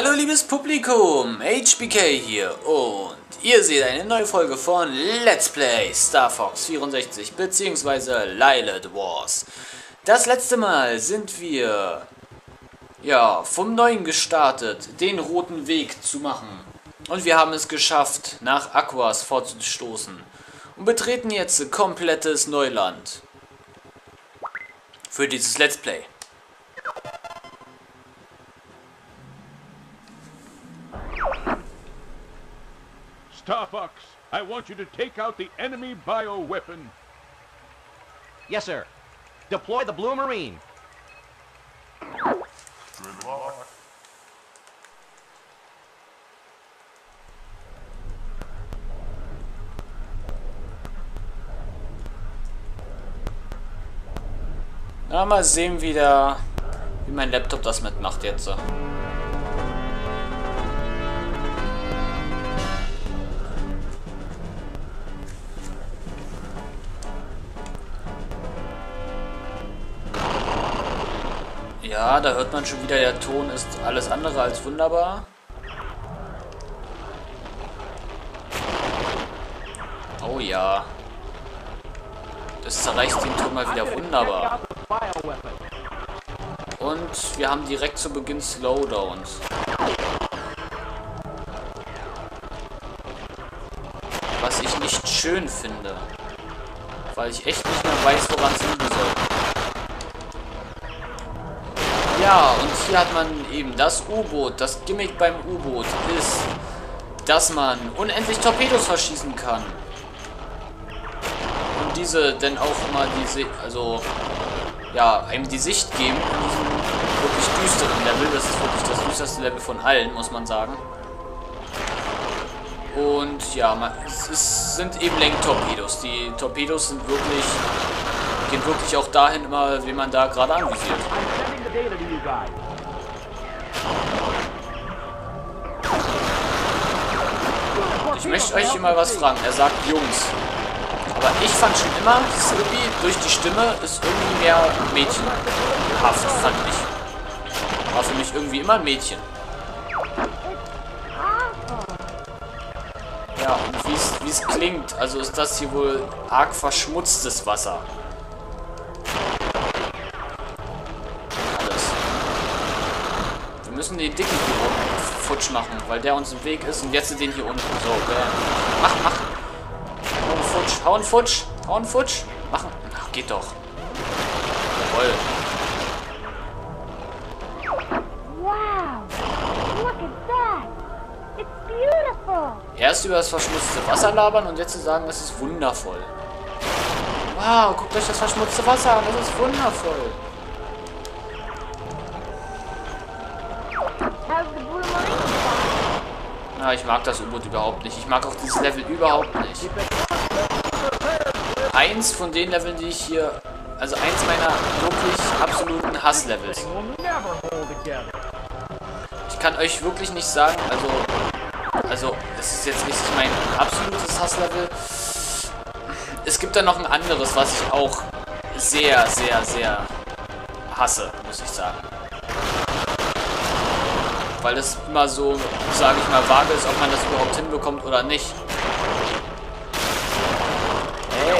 Hallo liebes Publikum, HBK hier und ihr seht eine neue Folge von Let's Play Star Fox 64 bzw. Lilith Wars. Das letzte Mal sind wir ja vom Neuen gestartet, den roten Weg zu machen. Und wir haben es geschafft, nach Aquas vorzustoßen und betreten jetzt komplettes Neuland für dieses Let's Play. Star Fox, I want you to take out the enemy bioweapon. Yes, sir. Deploy the Blue Marine. Good luck. Na, mal sehen, wie, der, wie mein Laptop das mitmacht jetzt. so. Ja, da hört man schon wieder, der Ton ist alles andere als wunderbar. Oh ja. Das zerreißt den Ton mal wieder wunderbar. Und wir haben direkt zu Beginn Slowdowns. Was ich nicht schön finde. Weil ich echt nicht mehr weiß, woran es liegen Ja, und hier hat man eben das U-Boot. Das Gimmick beim U-Boot ist, dass man unendlich Torpedos verschießen kann. Und diese dann auch immer diese, also ja, einem die Sicht geben in diesem wirklich düsteren Level. Das ist wirklich das düsterste Level von allen, muss man sagen. Und ja, man, es ist, sind eben Lenktorpedos. Die Torpedos sind wirklich, gehen wirklich auch dahin immer, wie man da gerade anvisiert. Ich möchte euch hier mal was fragen. Er sagt Jungs. Aber ich fand schon immer, irgendwie durch die Stimme ist irgendwie mehr mädchenhaft, fand ich. War für mich irgendwie immer ein Mädchen. Ja, und wie es klingt, also ist das hier wohl arg verschmutztes Wasser. Müssen den dicken hier oben futsch machen, weil der uns im Weg ist und jetzt den hier unten. So, bam. Mach, mach. Hauen futsch, hauen futsch, hauen futsch. Machen. Ach, geht doch. Jawoll. Erst über das verschmutzte Wasser labern und jetzt zu sagen, es ist wundervoll. Wow, guckt euch das verschmutzte Wasser an, das ist wundervoll. Na, ich mag das U-Boot überhaupt nicht. Ich mag auch dieses Level überhaupt nicht. Eins von den Leveln, die ich hier... Also eins meiner wirklich absoluten Hasslevels. Ich kann euch wirklich nicht sagen, also... Also, es ist jetzt nicht mein absolutes Hasslevel. Es gibt da noch ein anderes, was ich auch sehr, sehr, sehr hasse, muss ich sagen. Weil es immer so, sage ich mal, vage ist, ob man das überhaupt hinbekommt oder nicht. Hey.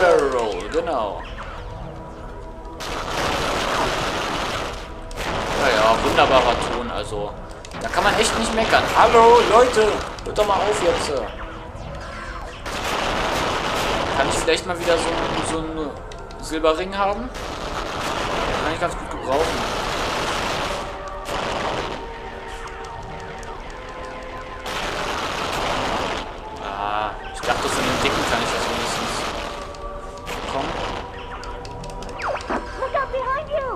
Barrel Roll, genau. Ja, ja, wunderbarer Ton, also. Da kann man echt nicht meckern. Hallo, Leute, hört doch mal auf jetzt. Kann ich vielleicht mal wieder so, so einen Silberring haben? Gebrauchen. Ah, ich dachte, von den Dicken kann ich das wenigstens bekommen. Look out behind you!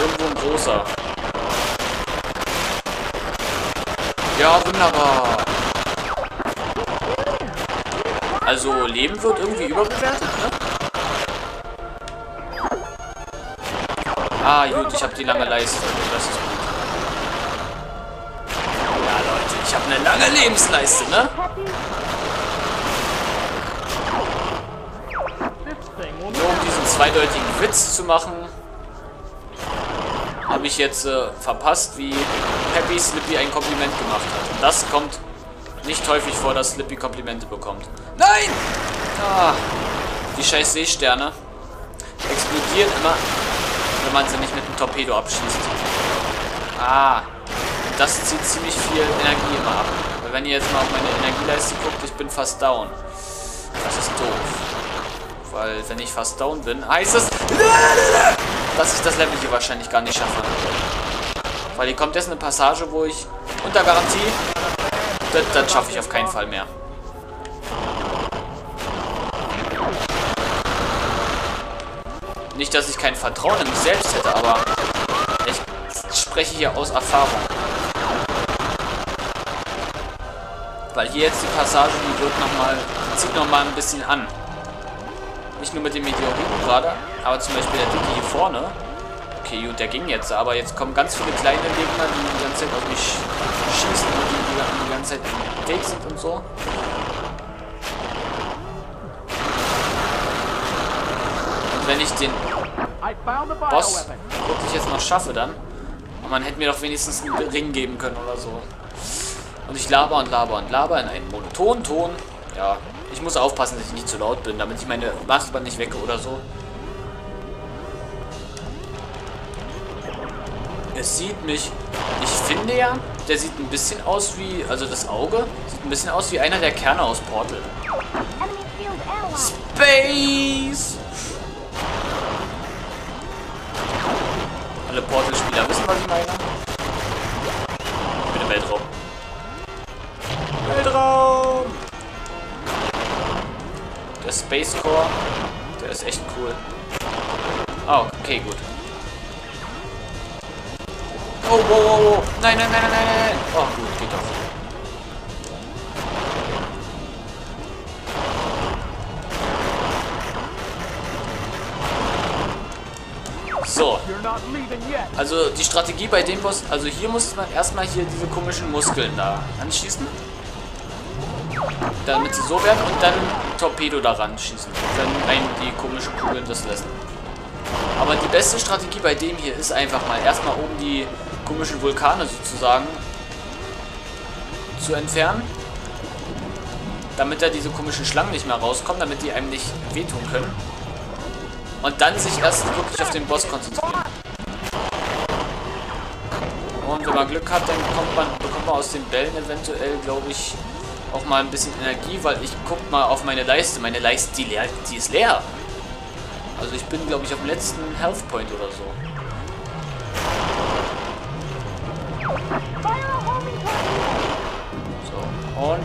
Irgendwo ein großer. Ja, wunderbar. Also, Leben wird irgendwie überbewertet, ne? Ah, gut, ich habe die lange Leiste. Das ist gut. Ja, Leute, ich habe eine lange Lebensleiste, ne? Happy? zweideutigen Witz zu machen, habe ich jetzt äh, verpasst, wie Happy Slippy ein Kompliment gemacht hat. Und das kommt nicht häufig vor, dass Slippy Komplimente bekommt. Nein! Ah, die scheiß Seesterne explodieren immer, wenn man sie nicht mit einem Torpedo abschießt. Ah, das zieht ziemlich viel Energie immer ab. Weil wenn ihr jetzt mal auf meine Energieleiste guckt, ich bin fast down. Das ist doof. Weil wenn ich fast down bin, heißt es, dass ich das Level hier wahrscheinlich gar nicht schaffe. Weil hier kommt jetzt eine Passage, wo ich unter Garantie, das, das schaffe ich auf keinen Fall mehr. Nicht, dass ich kein Vertrauen in mich selbst hätte, aber ich spreche hier aus Erfahrung. Weil hier jetzt die Passage, die wird nochmal, zieht nochmal ein bisschen an. Nicht nur mit dem Meteoriten gerade, aber zum Beispiel der Dicke hier vorne. Okay, gut, der ging jetzt, aber jetzt kommen ganz viele kleine Gegner, die die ganze Zeit auf mich schießen und die, die, ganze Zeit im Weg sind und so. Und wenn ich den Boss bioweapon. wirklich jetzt noch schaffe dann. Und man hätte mir doch wenigstens einen Ring geben können oder so. Und ich laber und laber und laber in einen monotonen Ton. Ja, ich muss aufpassen, dass ich nicht zu laut bin, damit ich meine Nachbarn nicht wecke oder so. Es sieht mich... Ich finde ja, der sieht ein bisschen aus wie... Also das Auge sieht ein bisschen aus wie einer der Kerne aus Portal. Space! Alle Portal-Spieler wissen, was ich meine. Ich bin im Weltraum. Weltraum! Der Space Core, der ist echt cool. Oh, okay, gut. Oh, wow, wow, wow. Nein, nein, nein, nein, nein, nein. Oh, gut, geht doch. Also die Strategie bei dem Boss, also hier muss man erstmal hier diese komischen Muskeln da anschießen. Damit sie so werden und dann Torpedo daran schießen. Wenn einen die komischen Kugeln das lassen. Aber die beste Strategie bei dem hier ist einfach mal erstmal oben die komischen Vulkane sozusagen zu entfernen. Damit da diese komischen Schlangen nicht mehr rauskommen, damit die einem nicht wehtun können. Und dann sich erst wirklich auf den Boss konzentrieren. Und wenn man Glück hat, dann bekommt man, bekommt man aus den Bällen eventuell, glaube ich, auch mal ein bisschen Energie, weil ich guck mal auf meine Leiste. Meine Leiste, die, leer, die ist leer. Also ich bin, glaube ich, auf dem letzten Health Point oder so. So. Und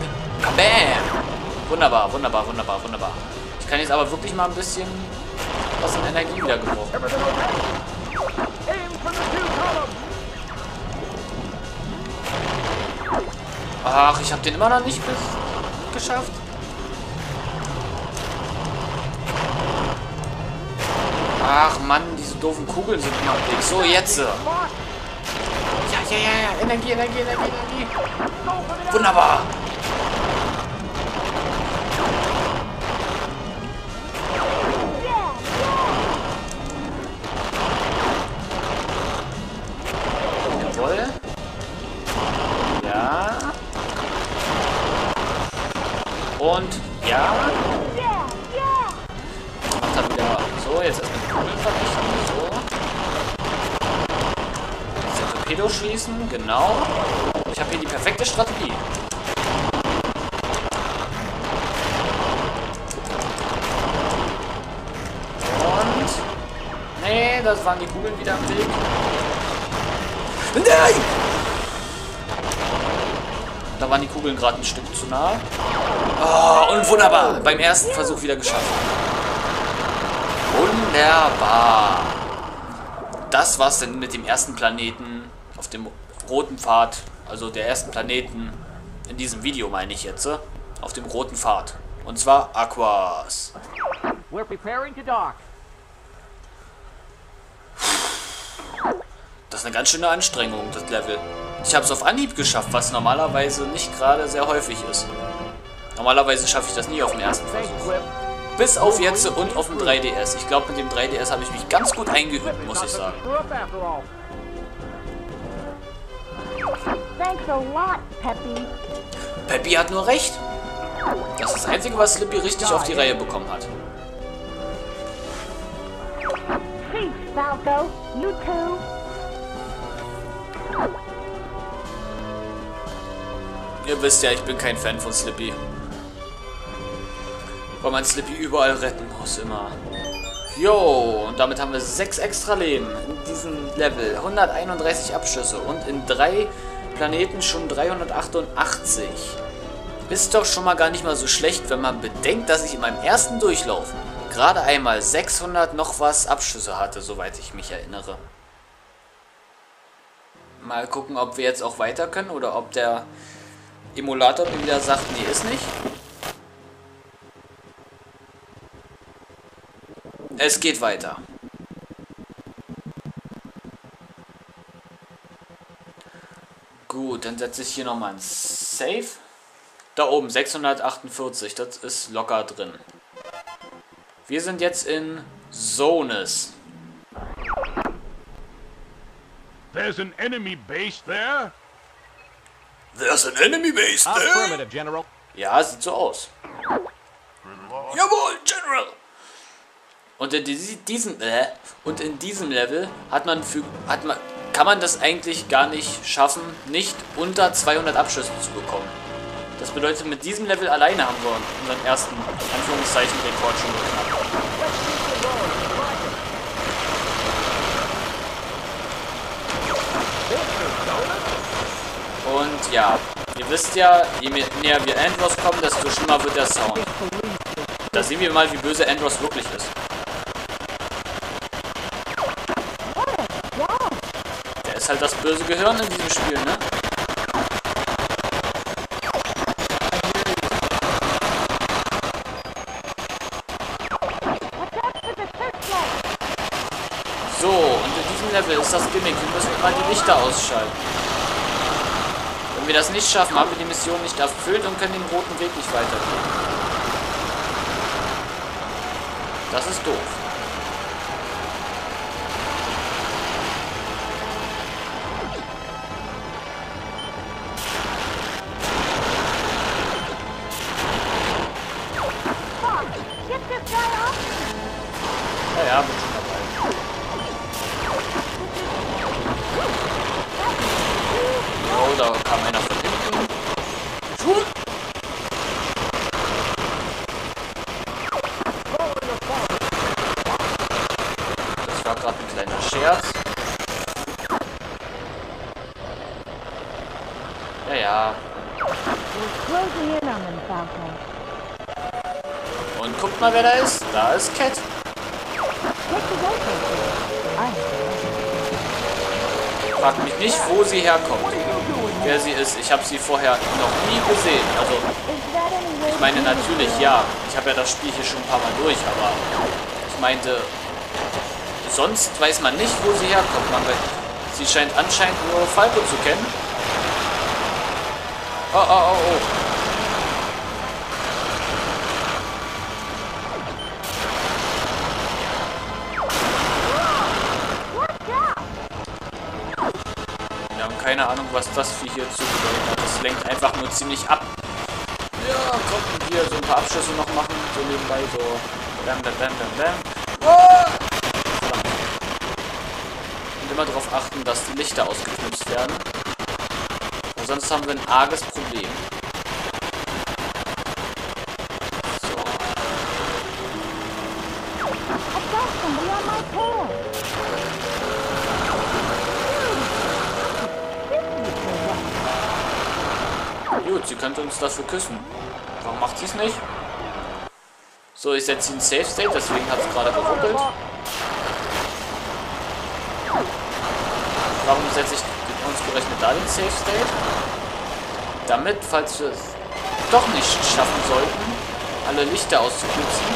BAM! Wunderbar, wunderbar, wunderbar, wunderbar. Ich kann jetzt aber wirklich mal ein bisschen in Energie wieder columns. Ach, ich habe den immer noch nicht geschafft. Ach Mann, diese doofen Kugeln sind immer im Weg. So, jetzt. Ja, ja, ja, ja. Energie, Energie, Energie, Energie. Wunderbar. Jetzt erstmal die Kugeln vernichten. So. Den Torpedo schließen. Genau. Ich habe hier die perfekte Strategie. Und. Nee, das waren die Kugeln wieder am Weg. Nein! Da waren die Kugeln gerade ein Stück zu nah. Oh, und wunderbar. Beim ersten Versuch wieder geschafft. Wunderbar. Das war's denn mit dem ersten Planeten auf dem roten Pfad. Also der ersten Planeten in diesem Video meine ich jetzt. äh, Auf dem roten Pfad. Und zwar Aquas. We're preparing to dock. Das ist eine ganz schöne Anstrengung, das Level. Ich habe es auf Anhieb geschafft, was normalerweise nicht gerade sehr häufig ist. Normalerweise schaffe ich das nie auf dem ersten Versuch. Bis auf jetzt und auf dem 3DS. Ich glaube, mit dem 3DS habe ich mich ganz gut eingeübt, muss ich sagen. Peppy. Hat nur recht. Das ist das Einzige, was Slippy richtig auf die Reihe bekommen hat. Peace, Falco. You too. Ihr wisst ja, ich bin kein Fan von Slippy. Weil man Slippy überall retten muss, immer. Jo, und damit haben wir 6 extra Leben in diesem Level. 131 Abschüsse und in drei Planeten schon 388. Ist doch schon mal gar nicht mal so schlecht, wenn man bedenkt, dass ich in meinem ersten Durchlauf gerade einmal 600 noch was Abschüsse hatte, soweit ich mich erinnere. Mal gucken, ob wir jetzt auch weiter können oder ob der Emulator mir wieder sagt, nee, ist nicht. Es geht weiter. Gut, dann setze ich hier nochmal ein Save. Da oben, 648, das ist locker drin. Wir sind jetzt in Zones. There's an enemy base there? There's an enemy base Affirmative, General. Ja, sieht so aus. Jawohl, General! Und in dies- diesem äh, und in diesem Level hat man für hat man kann man das eigentlich gar nicht schaffen, nicht unter 200 Abschüsse zu bekommen. Das bedeutet, mit diesem Level alleine haben wir unseren ersten Anführungszeichen Rekord schon geknackt. Und ja, ihr wisst ja, je näher wir Andros kommen, desto schlimmer wird der Sound. Da sehen wir mal, wie böse Andros wirklich ist. Ist halt das böse Gehirn in diesem Spiel, ne? So, und in diesem Level ist das Gimmick, wir müssen mal die Lichter ausschalten. Wenn wir das nicht schaffen, haben wir die Mission nicht erfüllt und können den roten Weg nicht weitergehen. Das ist doof. Da kam einer von hinten. Schwul. Das war gerade ein kleiner Scherz. Ja, ja. Und guckt mal, wer da ist. Da ist Cat. Fragt mich nicht, wo sie herkommt. Wer sie ist. Ich habe sie vorher noch nie gesehen. Also, ich meine natürlich, ja. Ich habe ja das Spiel hier schon ein paar Mal durch, aber ich meinte, sonst weiß man nicht, wo sie herkommt. Man sie scheint anscheinend nur Falco zu kennen. Oh, oh, oh, oh. Keine Ahnung, was das für hier zu bedeuten hat. Das lenkt einfach nur ziemlich ab. Ja, konnten wir so ein paar Abschüsse noch machen, so nebenbei, so bam, bam, bam, bam, bam. Verdammt. Und immer darauf achten, dass die Lichter ausgeknipst werden. Sonst haben wir ein arges Problem. Sie könnte uns dafür küssen. Warum macht sie es nicht? So, ich setze ihn in Safe State, deswegen hat es gerade geruckelt. Warum setze ich uns gerechnet da den Safe State? Damit, falls wir es doch nicht schaffen sollten, alle Lichter auszuknipsen,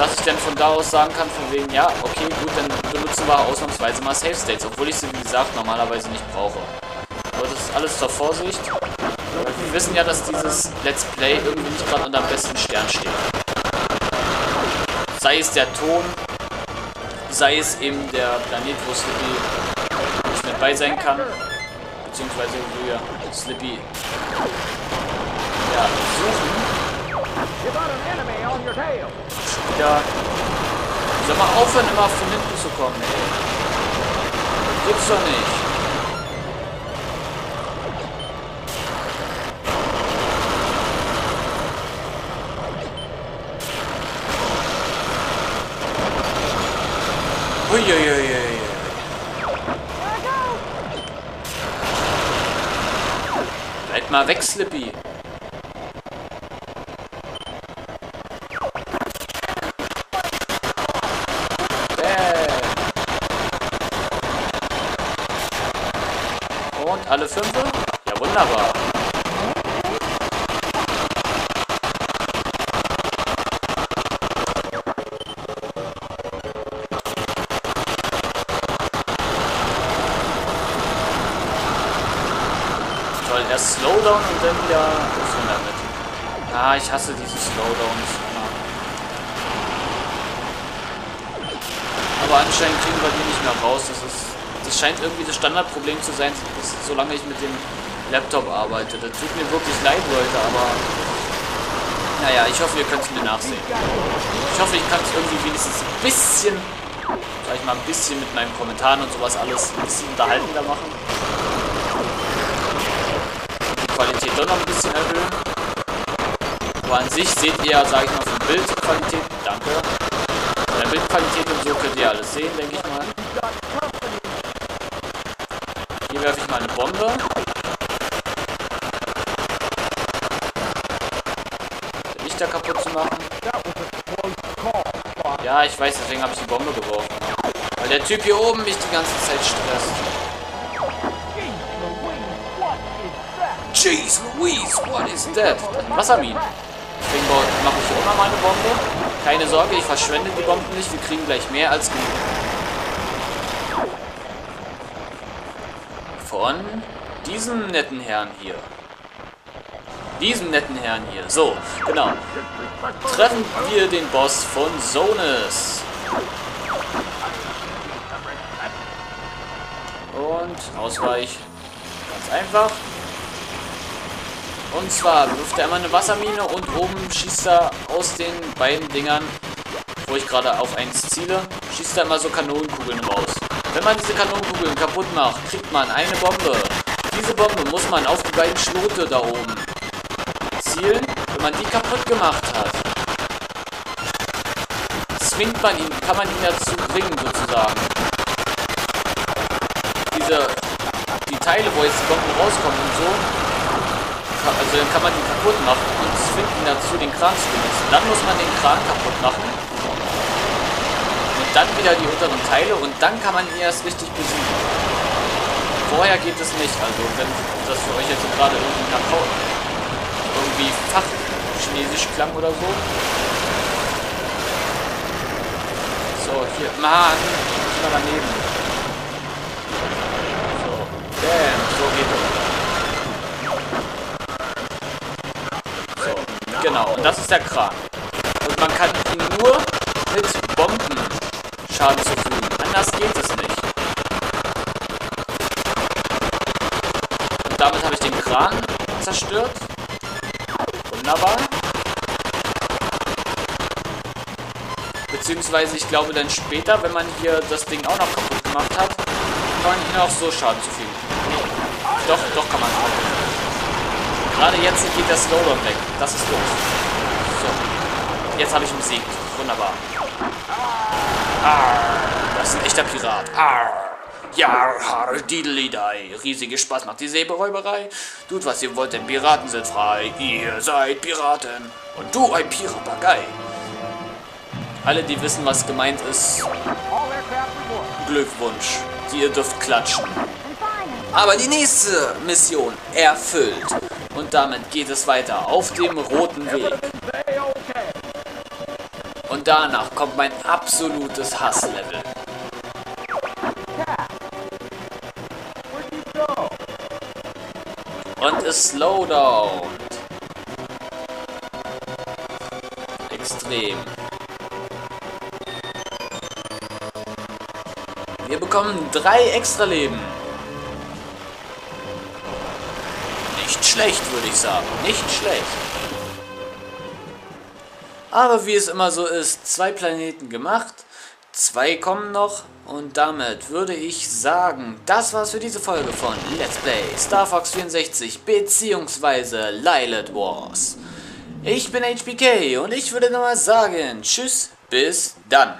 dass ich dann von da aus sagen kann, von wegen, ja, okay, gut, dann benutzen wir ausnahmsweise mal Safe States, obwohl ich sie, wie gesagt, normalerweise nicht brauche. Aber das ist alles zur Vorsicht. Wir wissen ja, dass dieses Let's Play irgendwie nicht gerade unter dem besten Stern steht. Sei es der Ton, sei es eben der Planet, wo Slippy nicht mit bei sein kann. Beziehungsweise wo wir Slippy ja, suchen. Wieder. Soll mal aufhören, immer von hinten zu kommen, ey. Gibt's doch nicht. Uiuiuiui. Bleib mal weg, Slippy. Erst Slowdown und dann wieder aufhören damit. Ah, ich hasse diese Slowdowns. Aber anscheinend kriegen wir die nicht mehr raus. Das ist. Das scheint irgendwie das Standardproblem zu sein, dass, solange ich mit dem Laptop arbeite. Das tut mir wirklich leid, Leute, aber. Naja, ich hoffe, ihr könnt es mir nachsehen. Ich hoffe, ich kann es irgendwie wenigstens ein bisschen, sag ich mal, ein bisschen mit meinen Kommentaren und sowas alles ein bisschen unterhaltender machen. Die Doch noch ein bisschen erhöhen. Aber an sich seht ihr, sag ich mal, von Bildqualität, danke. Von der Bildqualität und so könnt ihr alles sehen, denke ich mal. Hier werfe ich mal eine Bombe. Den Lichter kaputt zu machen. Ja, ich weiß, deswegen habe ich die Bombe geworfen. Weil der Typ hier oben mich die ganze Zeit stresst. Jeez Louise, what is that? Ein Wassermin. Deswegen mache ich hier auch nochmal eine Bombe. Keine Sorge, ich verschwende die Bomben nicht. Wir kriegen gleich mehr als genug. Von diesem netten Herrn hier. Diesem netten Herrn hier. So, genau. Treffen wir den Boss von Zones. Und Ausweich. Ganz einfach. Und zwar wirft er einmal eine Wassermine und oben schießt er aus den beiden Dingern, wo ich gerade auf eins ziele, schießt er immer so Kanonenkugeln raus. Wenn man diese Kanonenkugeln kaputt macht, kriegt man eine Bombe. Diese Bombe muss man auf die beiden Schlote da oben zielen. Wenn man die kaputt gemacht hat, zwingt man ihn, kann man ihn dazu bringen sozusagen. Diese, die Teile, wo jetzt die Bomben rauskommen und so, also dann kann man die kaputt machen und zwingt ihn dazu, den Kran zu benutzen. Dann muss man den Kran kaputt machen. Und dann wieder die unteren Teile und dann kann man ihn erst richtig besiegen. Vorher geht es nicht. Also wenn das für euch jetzt gerade irgendwie nach irgendwie Fachchinesisch klang oder so. So, hier. Mann, ich mal daneben. So. Bam, so geht es. Genau, und das ist der Kran. Und man kann ihn nur mit Bomben Schaden zufügen. Anders geht es nicht. Und damit habe ich den Kran zerstört. Wunderbar. Beziehungsweise, ich glaube dann später, wenn man hier das Ding auch noch kaputt gemacht hat, kann man ihn auch so Schaden zufügen. Doch, doch kann man auch. Gerade jetzt geht der Slowdown weg. Das ist doof. So. Jetzt habe ich ihn besiegt. Wunderbar. Arr, das ist ein echter Pirat. Arr. Ja, har, diddly-dai. Riesige Spaß macht die Säberäuberei. Tut, was ihr wollt, denn Piraten sind frei. Ihr seid Piraten. Und du ein Pirapagei. Alle, die wissen, was gemeint ist, Glückwunsch. Ihr dürft klatschen. Aber die nächste Mission erfüllt. Und damit geht es weiter auf dem roten Weg. Und danach kommt mein absolutes Hasslevel. Und geslowdown. Extrem. Wir bekommen drei extra Leben. Schlecht, würde ich sagen. Nicht schlecht. Aber wie es immer so ist, zwei Planeten gemacht. Zwei kommen noch und damit würde ich sagen, das war's für diese Folge von Let's Play Star Fox 64 bzw. Lilith Wars. Ich bin HBK und ich würde nochmal sagen, tschüss, bis dann.